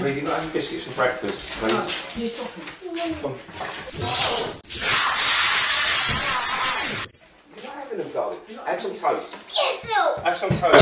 Have you got any biscuits for breakfast, please? Can you stop him? Come. You're not having them, darling. Have some toast. Yes, no. Have some toast.